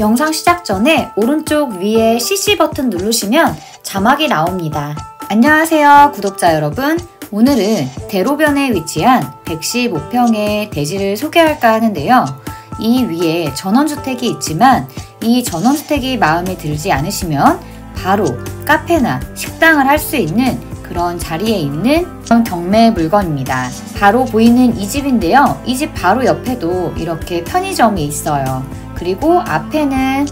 영상 시작 전에 오른쪽 위에 CC 버튼 누르시면 자막이 나옵니다. 안녕하세요 구독자 여러분 오늘은 대로변에 위치한 115평의 대지를 소개할까 하는데요. 이 위에 전원주택이 있지만 이 전원주택이 마음에 들지 않으시면 바로 카페나 식당을 할 수 있는 그런 자리에 있는 경매 물건입니다. 바로 보이는 이 집인데요. 이 집 바로 옆에도 이렇게 편의점이 있어요. 그리고 앞에는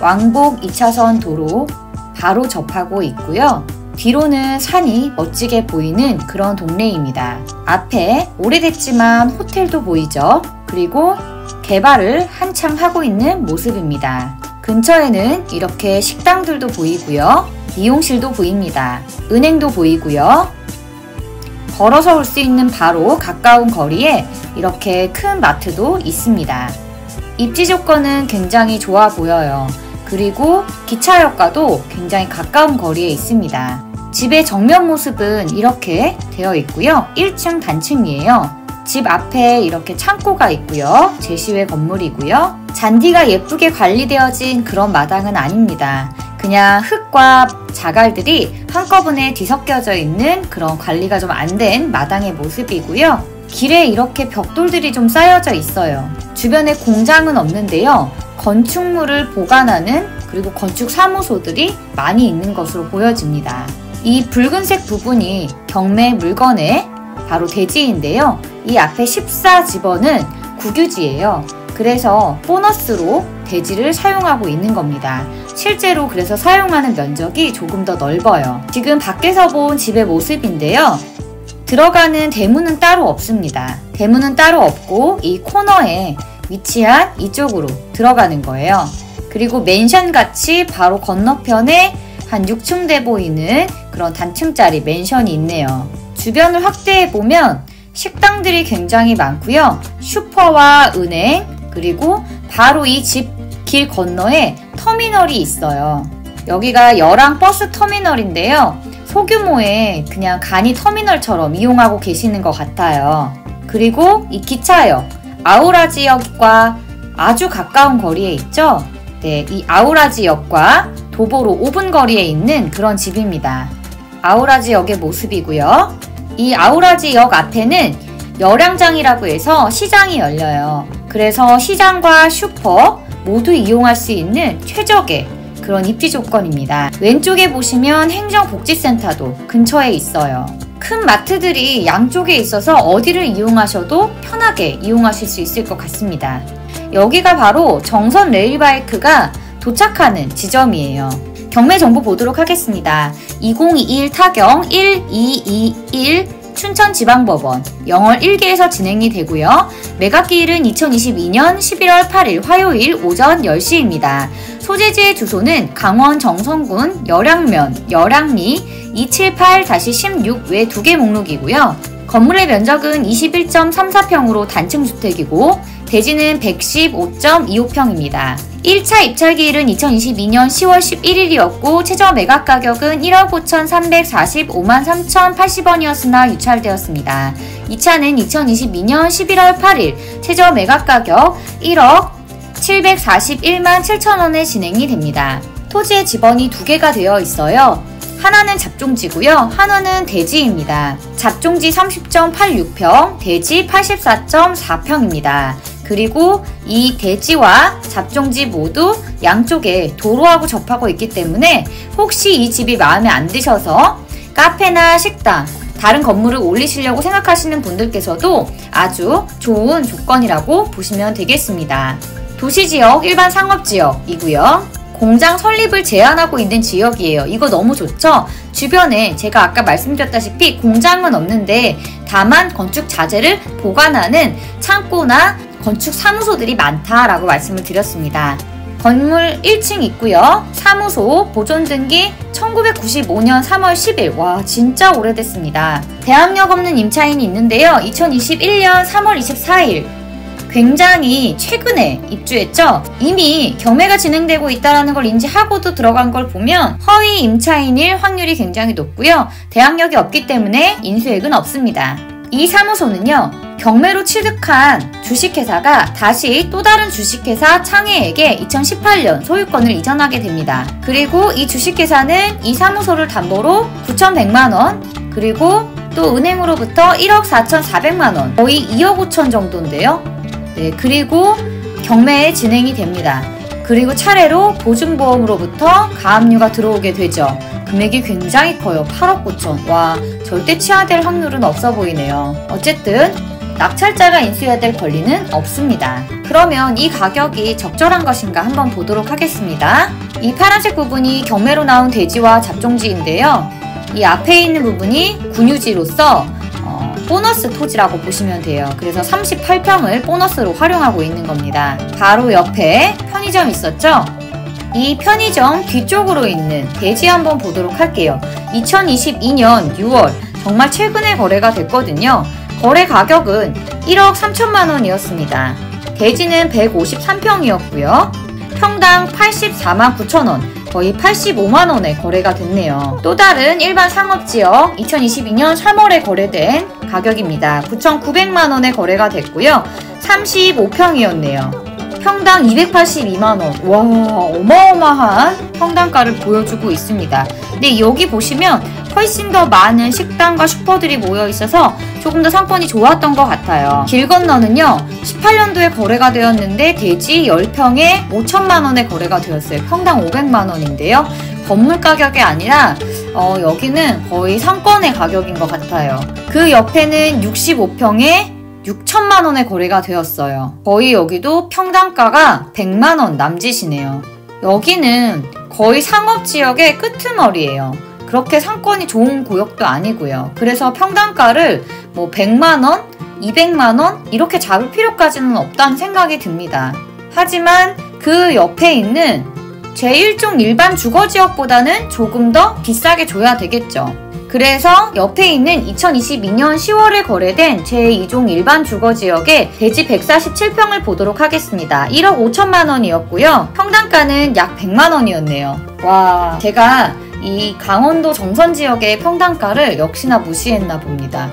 왕복 2차선 도로 바로 접하고 있고요. 뒤로는 산이 멋지게 보이는 그런 동네입니다. 앞에 오래됐지만 호텔도 보이죠? 그리고 개발을 한창 하고 있는 모습입니다. 근처에는 이렇게 식당들도 보이고요. 미용실도 보입니다. 은행도 보이고요. 걸어서 올 수 있는 바로 가까운 거리에 이렇게 큰 마트도 있습니다. 입지 조건은 굉장히 좋아 보여요. 그리고 기차역과도 굉장히 가까운 거리에 있습니다. 집의 정면 모습은 이렇게 되어 있고요. 1층 단층이에요. 집 앞에 이렇게 창고가 있고요. 제시회 건물이고요. 잔디가 예쁘게 관리되어진 그런 마당은 아닙니다. 그냥 흙과 자갈들이 한꺼번에 뒤섞여져 있는 그런 관리가 좀 안 된 마당의 모습이고요. 길에 이렇게 벽돌들이 좀 쌓여져 있어요. 주변에 공장은 없는데요. 건축물을 보관하는 그리고 건축 사무소들이 많이 있는 것으로 보여집니다. 이 붉은색 부분이 경매 물건의 바로 대지인데요. 이 앞에 14집원은 국유지예요. 그래서 보너스로 대지를 사용하고 있는 겁니다. 실제로 그래서 사용하는 면적이 조금 더 넓어요. 지금 밖에서 본 집의 모습인데요. 들어가는 대문은 따로 없습니다. 대문은 따로 없고 이 코너에 위치한 이쪽으로 들어가는 거예요. 그리고 맨션 같이 바로 건너편에 한 6층 돼 보이는 그런 단층짜리 맨션이 있네요. 주변을 확대해 보면 식당들이 굉장히 많고요. 슈퍼와 은행 그리고 바로 이 집 길 건너에 터미널이 있어요. 여기가 열왕 버스 터미널인데요. 소규모의 그냥 간이 터미널처럼 이용하고 계시는 것 같아요. 그리고 이 기차역, 아우라 지역과 아주 가까운 거리에 있죠? 네, 이 아우라 지역과 도보로 5분 거리에 있는 그런 집입니다. 아우라 지역의 모습이고요. 이 아우라 지역 앞에는 열양장이라고 해서 시장이 열려요. 그래서 시장과 슈퍼 모두 이용할 수 있는 최적의 그런 입지 조건입니다. 왼쪽에 보시면 행정복지센터도 근처에 있어요. 큰 마트들이 양쪽에 있어서 어디를 이용하셔도 편하게 이용하실 수 있을 것 같습니다. 여기가 바로 정선 레일바이크가 도착하는 지점이에요. 경매 정보 보도록 하겠습니다. 2021 타경 1221 춘천지방법원 영월 1기에서 진행이 되고요. 매각기일은 2022년 11월 8일 화요일 오전 10시입니다. 소재지의 주소는 강원 정선군 열양면 열양리 278-16 외 두 개 목록이고요. 건물의 면적은 21.34평으로 단층주택이고 대지는 115.25평입니다. 1차 입찰기일은 2022년 10월 11일이었고 최저 매각 가격은 1억 5,345만 3,080원이었으나 유찰되었습니다. 2차는 2022년 11월 8일 최저 매각 가격 1억 741만 7천원에 진행이 됩니다. 토지의 지번이 두 개가 되어 있어요. 하나는 잡종지고요. 하나는 대지입니다. 잡종지 30.86평, 대지 84.4평입니다. 그리고 이 대지와 잡종지 모두 양쪽에 도로하고 접하고 있기 때문에 혹시 이 집이 마음에 안 드셔서 카페나 식당, 다른 건물을 올리시려고 생각하시는 분들께서도 아주 좋은 조건이라고 보시면 되겠습니다. 도시지역, 일반 상업지역이고요. 공장 설립을 제한하고 있는 지역이에요. 이거 너무 좋죠? 주변에 제가 아까 말씀드렸다시피 공장은 없는데 다만 건축 자재를 보관하는 창고나 건축 사무소들이 많다라고 말씀을 드렸습니다. 건물 1층 있고요. 사무소 보존 등기 1995년 3월 10일. 와, 진짜 오래됐습니다. 대학력 없는 임차인이 있는데요. 2021년 3월 24일. 굉장히 최근에 입주했죠. 이미 경매가 진행되고 있다는 걸 인지하고도 들어간 걸 보면 허위 임차인일 확률이 굉장히 높고요. 대학력이 없기 때문에 인수액은 없습니다. 이 사무소는요, 경매로 취득한 주식회사가 다시 또 다른 주식회사 창해에게 2018년 소유권을 이전하게 됩니다. 그리고 이 주식회사는 이 사무소를 담보로 9,100만원, 그리고 또 은행으로부터 1억 4,400만원, 거의 2억 5천 정도인데요. 네, 그리고 경매에 진행이 됩니다. 그리고 차례로 보증보험으로부터 가압류가 들어오게 되죠. 금액이 굉장히 커요. 8억 9천. 와, 절대 취하될 확률은 없어 보이네요. 어쨌든 낙찰자가 인수해야 될 권리는 없습니다. 그러면 이 가격이 적절한 것인가 한번 보도록 하겠습니다. 이 파란색 부분이 경매로 나온 대지와 잡종지인데요. 이 앞에 있는 부분이 군유지로서 어, 보너스 토지라고 보시면 돼요. 그래서 38평을 보너스로 활용하고 있는 겁니다. 바로 옆에 편의점 있었죠? 이 편의점 뒤쪽으로 있는 대지 한번 보도록 할게요. 2022년 6월 정말 최근에 거래가 됐거든요. 거래 가격은 1억 3천만 원이었습니다. 대지는 153평이었고요. 평당 84만 9천 원, 거의 85만 원에 거래가 됐네요. 또 다른 일반 상업지역 2022년 3월에 거래된 가격입니다. 9,900만 원에 거래가 됐고요. 35평이었네요. 평당 282만원. 와, 어마어마한 평당가를 보여주고 있습니다. 근데 여기 보시면 훨씬 더 많은 식당과 슈퍼들이 모여 있어서 조금 더 상권이 좋았던 것 같아요. 길 건너는요, 18년도에 거래가 되었는데 대지 10평에 5천만원에 거래가 되었어요. 평당 500만원인데요. 건물 가격이 아니라 어, 여기는 거의 상권의 가격인 것 같아요. 그 옆에는 65평에 6천만 원에 거래가 되었어요. 거의 여기도 평당가가 100만 원 남짓이네요. 여기는 거의 상업지역의 끄트머리예요. 그렇게 상권이 좋은 구역도 아니고요. 그래서 평당가를 뭐 100만 원, 200만 원 이렇게 잡을 필요까지는 없다는 생각이 듭니다. 하지만 그 옆에 있는 제1종 일반 주거지역보다는 조금 더 비싸게 줘야 되겠죠. 그래서 옆에 있는 2022년 10월에 거래된 제2종 일반 주거지역의 대지 147평을 보도록 하겠습니다. 1억 5천만 원이었고요. 평당가는 약 100만 원이었네요. 와, 제가 이 강원도 정선 지역의 평당가를 역시나 무시했나 봅니다.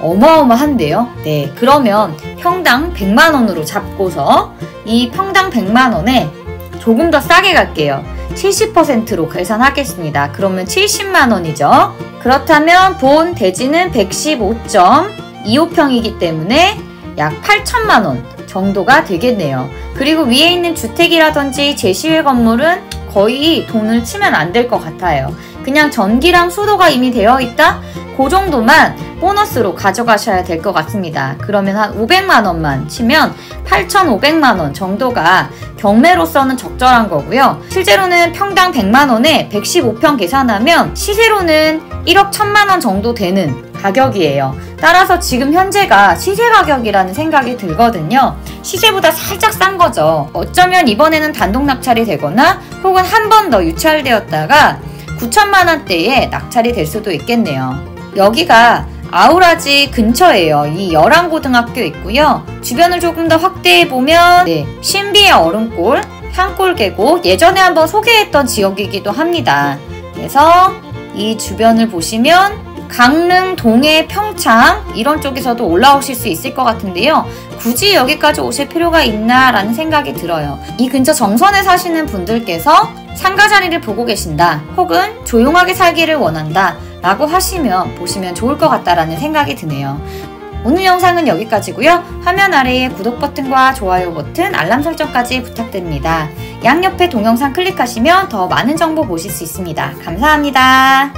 어마어마한데요? 네, 그러면 평당 100만 원으로 잡고서 이 평당 100만 원에 조금 더 싸게 갈게요. 70%로 계산하겠습니다. 그러면 70만 원이죠. 그렇다면 본 대지는 115.25평이기 때문에 약 8천만 원 정도가 되겠네요. 그리고 위에 있는 주택이라든지 제시회 건물은 거의 돈을 치면 안 될 것 같아요. 그냥 전기랑 수도가 이미 되어 있다? 그 정도만 보너스로 가져가셔야 될 것 같습니다. 그러면 한 500만 원만 치면 8,500만 원 정도가 경매로서는 적절한 거고요. 실제로는 평당 100만 원에 115평 계산하면 시세로는 1억 1천만 원 정도 되는 가격이에요. 따라서 지금 현재가 시세 가격이라는 생각이 들거든요. 시세보다 살짝 싼 거죠. 어쩌면 이번에는 단독 낙찰이 되거나 혹은 한 번 더 유찰되었다가 9천만 원대에 낙찰이 될 수도 있겠네요. 여기가 아우라지 근처에요. 이 열한고등학교 있고요. 주변을 조금 더 확대해 보면 네, 신비의 얼음골, 향골 계곡 예전에 한번 소개했던 지역이기도 합니다. 그래서 이 주변을 보시면 강릉, 동해, 평창 이런 쪽에서도 올라오실 수 있을 것 같은데요. 굳이 여기까지 오실 필요가 있나 라는 생각이 들어요. 이 근처 정선에 사시는 분들께서 상가 자리를 보고 계신다 혹은 조용하게 살기를 원한다 라고 하시면 보시면 좋을 것 같다라는 생각이 드네요. 오늘 영상은 여기까지고요. 화면 아래에 구독 버튼과 좋아요 버튼, 알람 설정까지 부탁드립니다. 양옆에 동영상 클릭하시면 더 많은 정보 보실 수 있습니다. 감사합니다.